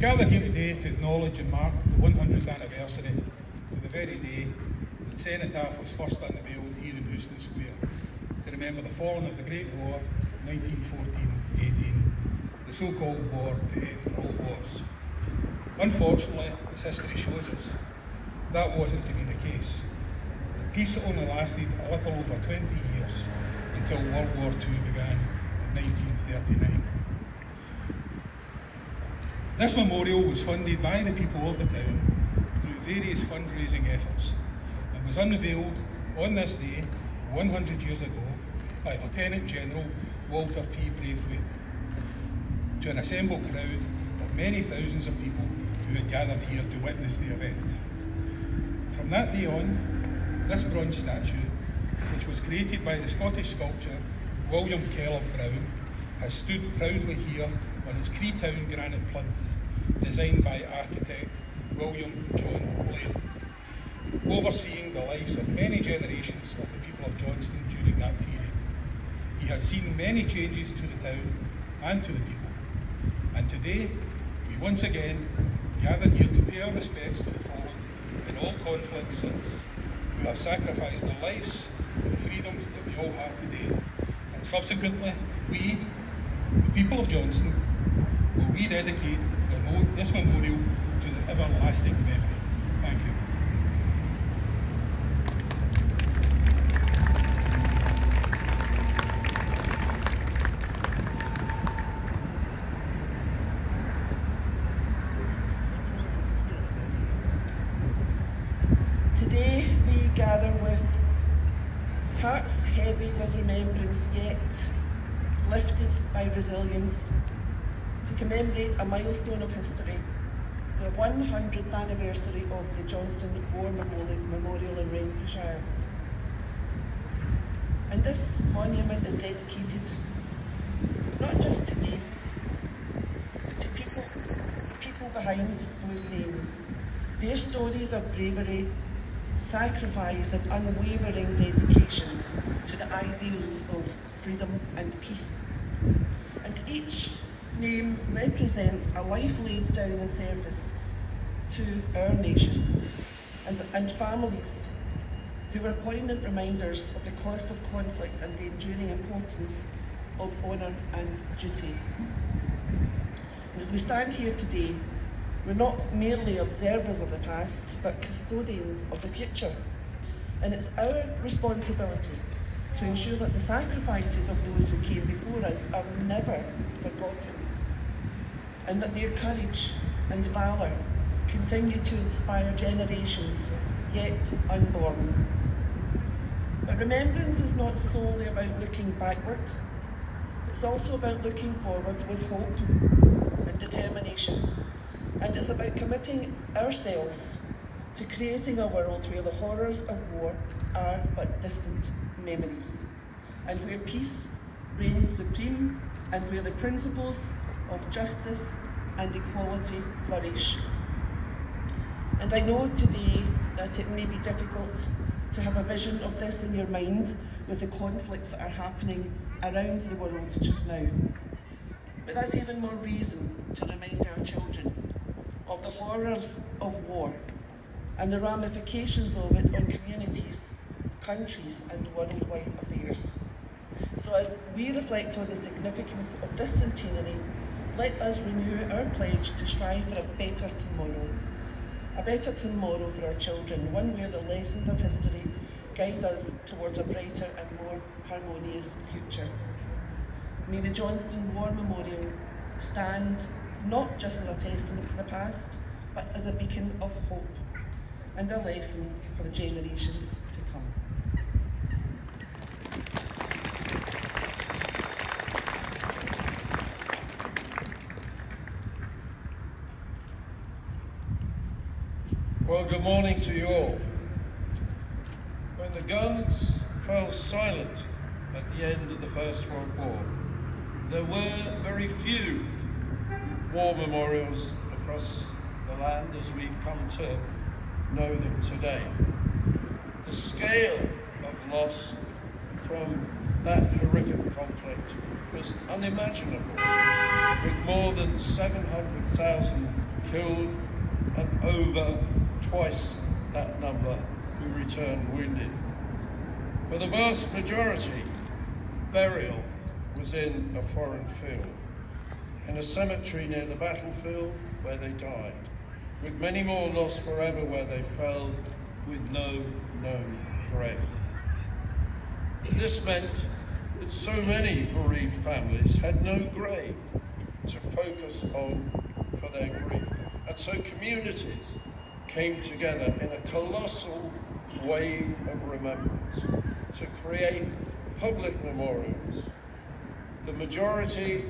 gather here today to acknowledge and mark the 100th anniversary to the very day that Cenotaph was first unveiled here in Houston Square to remember the falling of the Great War, 1914-18, the so-called war to end all wars. Unfortunately, as history shows us, that wasn't to be the case. The peace only lasted a little over 20 years until World War II began in 1939. This memorial was funded by the people of the town through various fundraising efforts and was unveiled on this day 100 years ago by Lieutenant General Walter P. Braithwaite to an assembled crowd of many thousands of people who had gathered here to witness the event. From that day on, this bronze statue, which was created by the Scottish sculptor William Kellock Brown, has stood proudly here on its Creetown granite plinth, designed by architect William John Blair, overseeing the lives of many generations of the people of Johnstone during that period. He has seen many changes to the town and to the people. And today, we once again gather here to pay our respects to the fallen in all conflicts since, who have sacrificed their lives and the freedoms that we all have today. And subsequently, we, the people of Johnstone, will rededicate this one memorial to the everlasting memory. Thank you. Today we gather with hearts heavy with remembrance yet lifted by resilience commemorate a milestone of history, the 100th anniversary of the Johnstone War Memorial in Renfrewshire. And this monument is dedicated not just to names, but to people, people behind those names. Their stories of bravery, sacrifice and unwavering dedication to the ideals of freedom and peace. And each name represents a life laid down in service to our nation and, and families who were poignant reminders of the cost of conflict and the enduring importance of honour and duty. And as we stand here today, we're not merely observers of the past, but custodians of the future. And it's our responsibility to ensure that the sacrifices of those who came before us are never forgotten and that their courage and valour continue to inspire generations yet unborn. But remembrance is not solely about looking backward, it's also about looking forward with hope and determination. And it's about committing ourselves to creating a world where the horrors of war are but distant memories, and where peace reigns supreme, and where the principles of justice and equality flourish. And I know today that it may be difficult to have a vision of this in your mind with the conflicts that are happening around the world just now. But that's even more reason to remind our children of the horrors of war and the ramifications of it on communities, countries and worldwide affairs. So as we reflect on the significance of this centenary, let us renew our pledge to strive for a better tomorrow. A better tomorrow for our children, one where the lessons of history guide us towards a brighter and more harmonious future. May the Johnstone War Memorial stand not just as a testament to the past, but as a beacon of hope and a lesson for the generations to come. Well, good morning to you all. When the guns fell silent at the end of the First World War, there were very few war memorials across the land as we come to know them today. The scale of loss from that horrific conflict was unimaginable, with more than 700,000 killed and over twice that number who returned wounded. For the vast majority, burial was in a foreign field, in a cemetery near the battlefield where they died, with many more lost forever where they fell with no known grave. This meant that so many bereaved families had no grave to focus on for their grief. And so communities came together in a colossal wave of remembrance to create public memorials. The majority,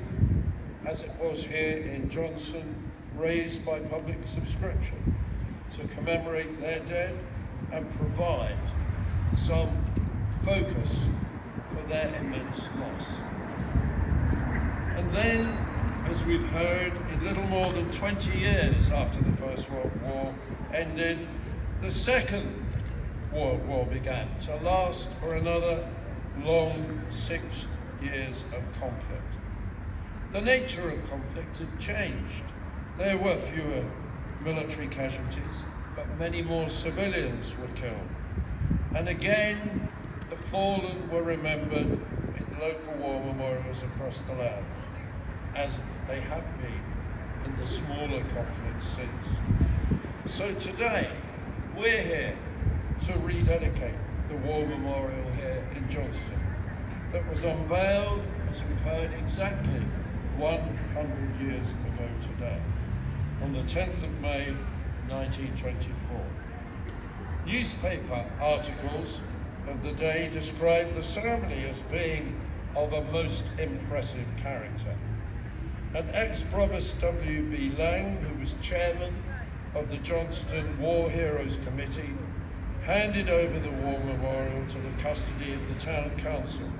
as it was here in Johnstone, raised by public subscription to commemorate their dead and provide some focus for their immense loss. And then, as we've heard, in little more than 20 years after the First World War ended, the Second World War began to last for another long six years of conflict. The nature of conflict had changed. There were fewer military casualties, but many more civilians were killed. And again, the fallen were remembered in local war memorials across the land, as they have been in the smaller conflicts since. So today, we're here to rededicate the war memorial here in Johnstone that was unveiled, as we've heard, exactly 100 years ago today, on the 10th of May 1924. Newspaper articles of the day described the ceremony as being of a most impressive character. And ex-Provost W.B. Lang, who was chairman of the Johnstone War Heroes Committee, handed over the War Memorial to the custody of the Town Council,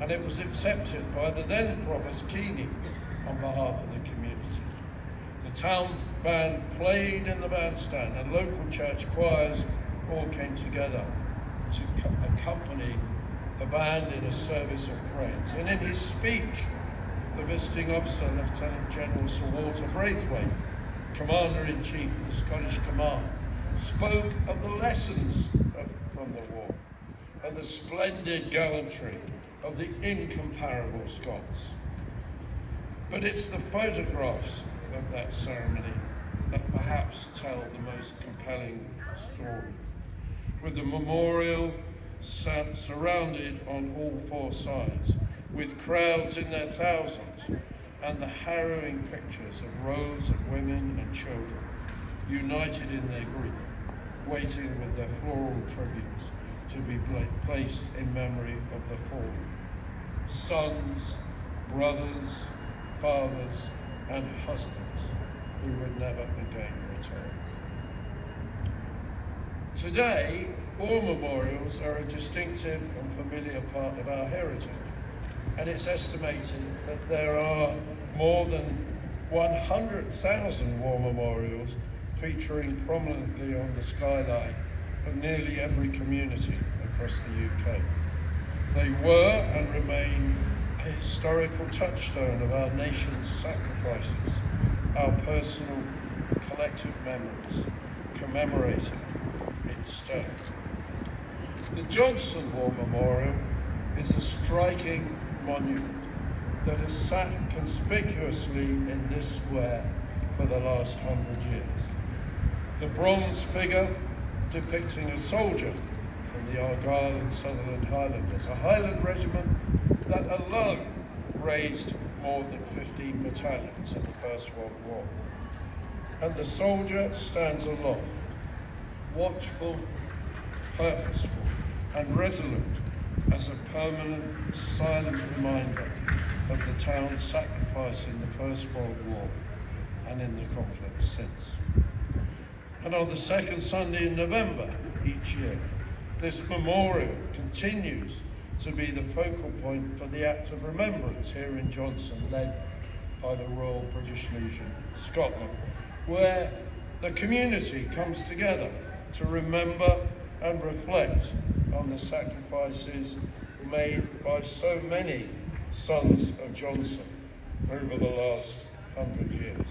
and it was accepted by the then Provost Keeney on behalf of the community. The town band played in the bandstand and local church choirs all came together to accompany the band in a service of praise. And in his speech, the visiting officer, Lieutenant General Sir Walter Braithwaite, Commander-in-Chief of the Scottish Command, spoke of the lessons of, from the war and the splendid gallantry of the incomparable Scots. But it's the photographs of that ceremony that perhaps tell the most compelling story. With the memorial surrounded on all four sides, with crowds in their thousands, and the harrowing pictures of rows of women and children united in their grief, waiting with their floral tributes to be placed in memory of the fallen. Sons, brothers, fathers, and husbands who would never again return. Today, war memorials are a distinctive and familiar part of our heritage, and it's estimated that there are more than 100,000 war memorials featuring prominently on the skyline of nearly every community across the UK. They were and remain a historical touchstone of our nation's sacrifices, our personal collective memories, commemorated in stone. The Johnstone War Memorial is a striking monument that has sat conspicuously in this square for the last hundred years the bronze figure depicting a soldier from the Argyll and Sutherland Highlanders, a Highland regiment that alone raised more than 15 battalions in the First World War. And the soldier stands aloft, watchful, purposeful, and resolute as a permanent, silent reminder of the town's sacrifice in the First World War and in the conflict since and on the second Sunday in November each year. This memorial continues to be the focal point for the Act of Remembrance here in Johnstone, led by the Royal British Legion Scotland, where the community comes together to remember and reflect on the sacrifices made by so many sons of Johnstone over the last hundred years.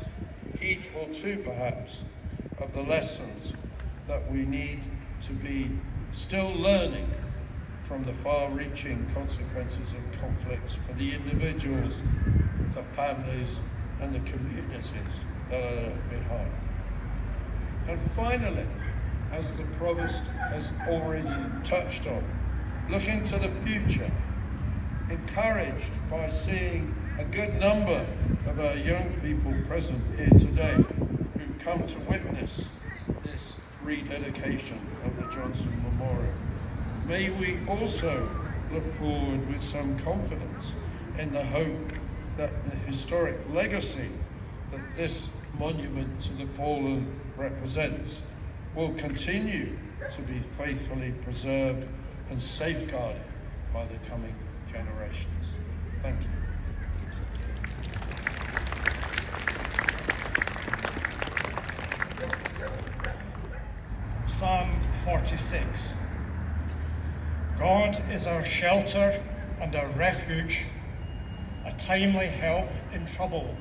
Heedful too, perhaps, of the lessons that we need to be still learning from the far-reaching consequences of conflicts for the individuals, the families and the communities that are left behind. And finally, as the Provost has already touched on, looking to the future, encouraged by seeing a good number of our young people present here today who've come to witness this rededication of the Johnstone Memorial. May we also look forward with some confidence in the hope that the historic legacy that this monument to the fallen represents will continue to be faithfully preserved and safeguarded by the coming generations. Thank you. Psalm 46 God is our shelter and our refuge, a timely help in trouble.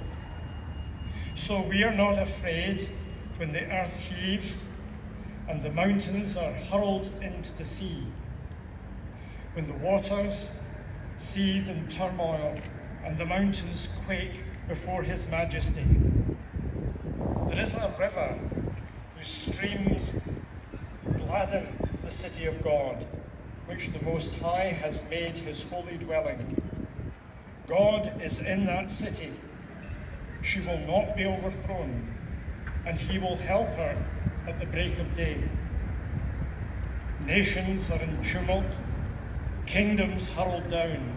So we are not afraid when the earth heaves and the mountains are hurled into the sea, when the waters seethe in turmoil and the mountains quake before his majesty. There is a river whose streams gladden the city of God, which the Most High has made his holy dwelling. God is in that city. She will not be overthrown, and he will help her at the break of day. Nations are in tumult, kingdoms hurled down.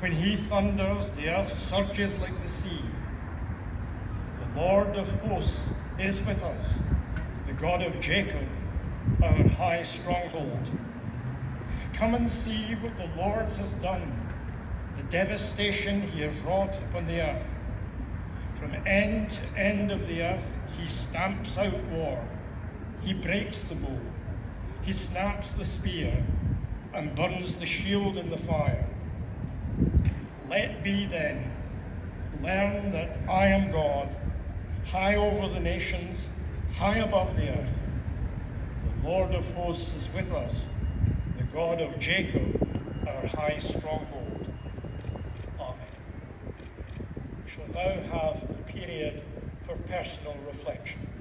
When he thunders, the earth surges like the sea. The Lord of hosts is with us, the God of Jacob, our high stronghold. Come and see what the Lord has done, the devastation he has wrought upon the earth. From end to end of the earth, he stamps out war. He breaks the bow. He snaps the spear and burns the shield in the fire. Let be then, learn that I am God, high over the nations, high above the earth. The Lord of hosts is with us, the God of Jacob, our high stronghold. Amen. We shall now have a period for personal reflection.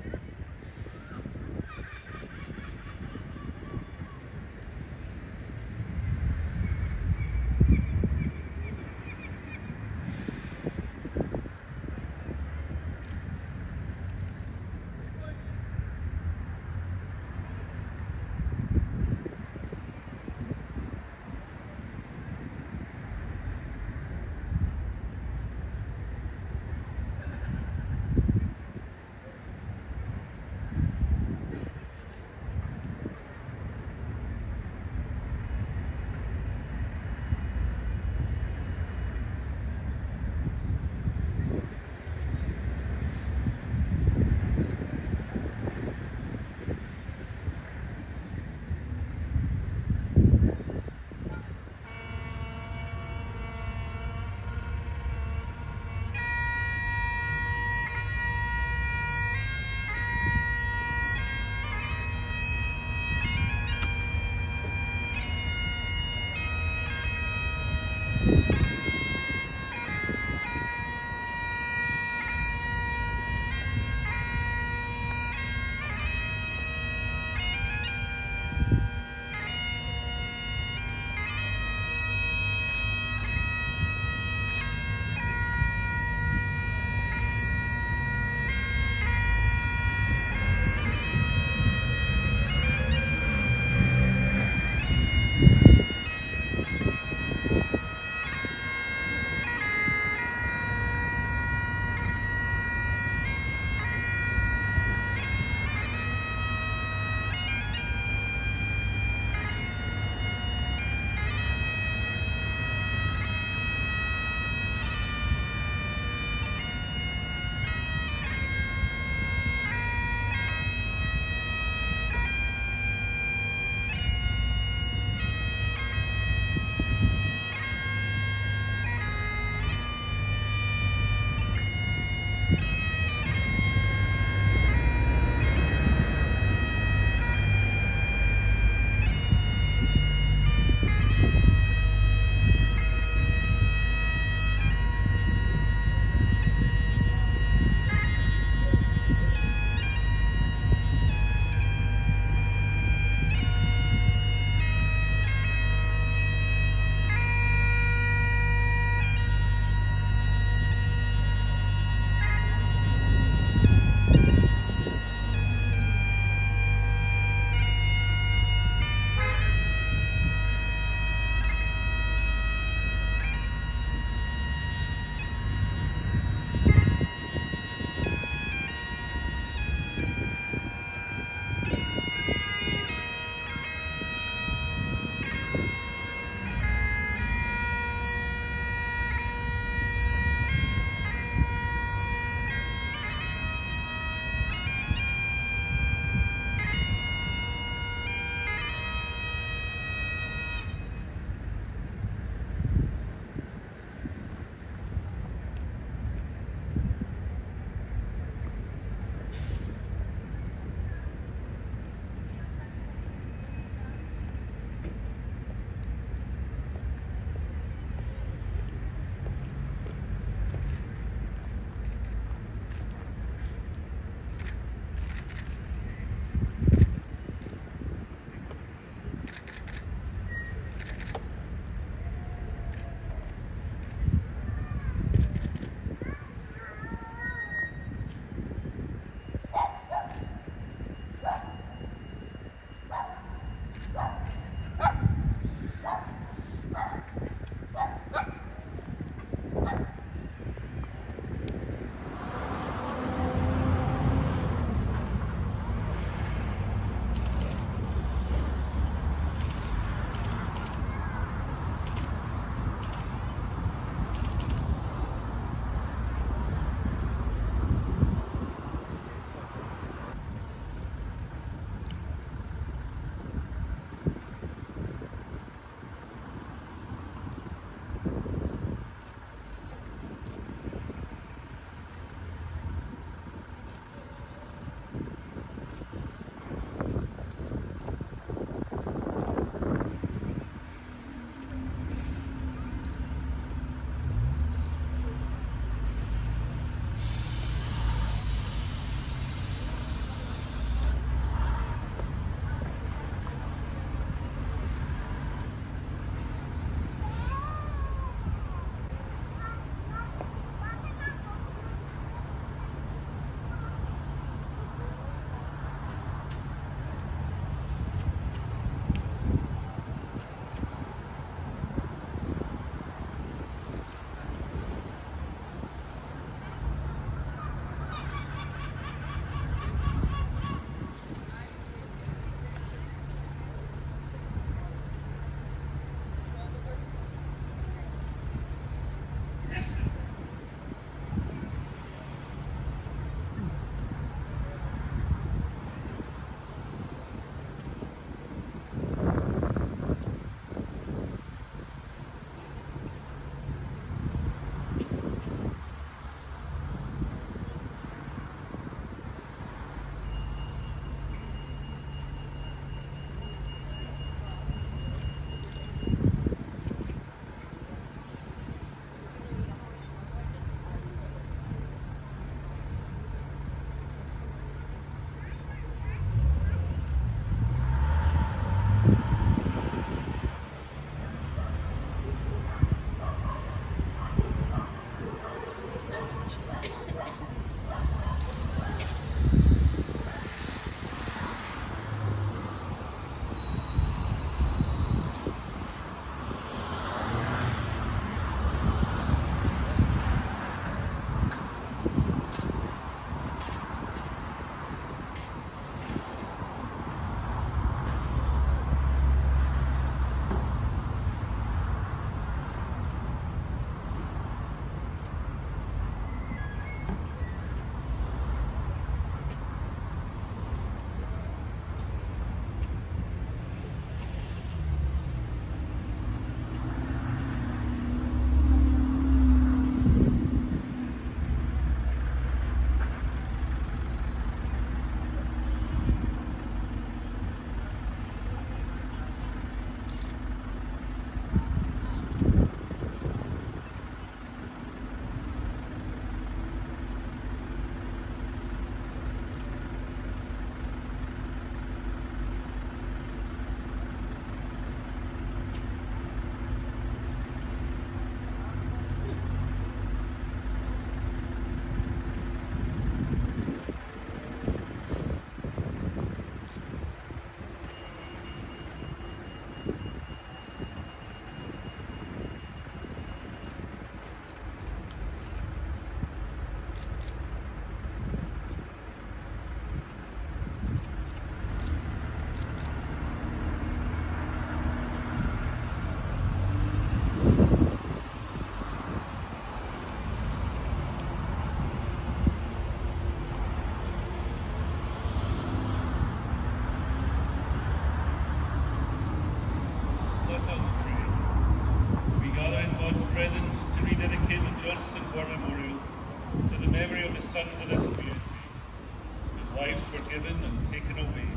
Given and taken away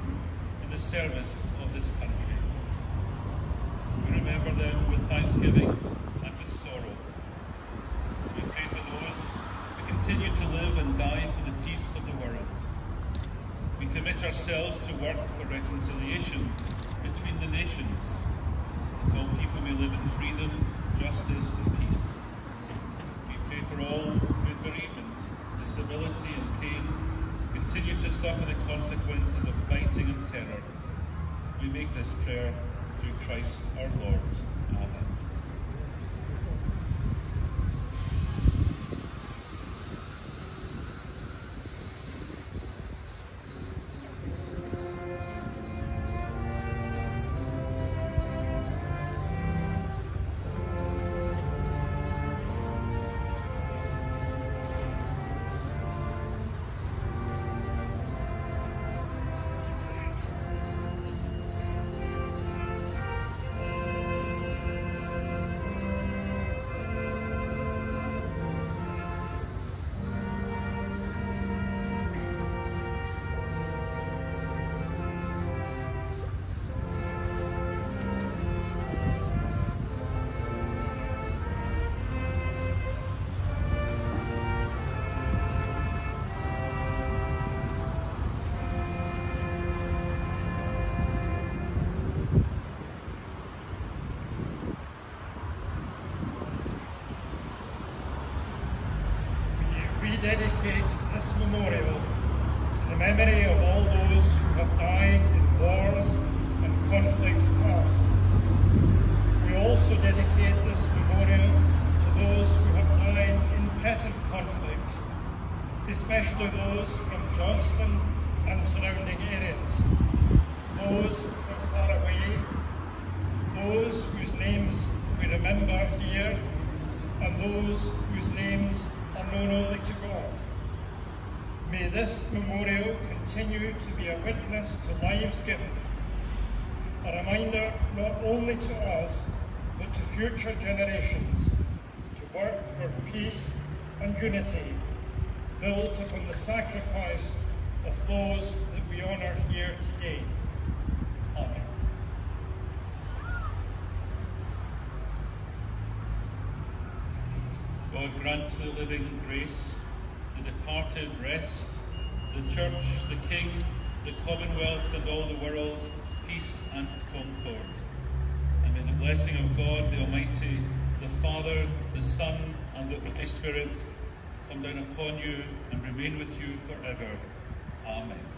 in the service of this country. We remember them with thanksgiving and with sorrow. We pray for those who continue to live and die for the peace of the world. We commit ourselves to work for reconciliation between the nations, that all people may live in freedom, justice and peace. We pray for all who bereavement, disability and pain continue to suffer the consequences of fighting and terror. We make this prayer through Christ our Lord. Amen. We rededicate this memorial to the memory of all those who have died in wars and conflicts past. We also dedicate this memorial to those who have died in present conflicts, especially those from Johnstone and surrounding areas, those from far away, those whose names we remember here, and those whose names known only to God. May this memorial continue to be a witness to lives given, a reminder not only to us, but to future generations to work for peace and unity, built upon the sacrifice of those that we honour here today. Amen. Grant the living grace, the departed rest, the church, the king, the commonwealth, and all the world, peace and concord. And may the blessing of God, the Almighty, the Father, the Son, and the Holy Spirit come down upon you and remain with you forever. Amen.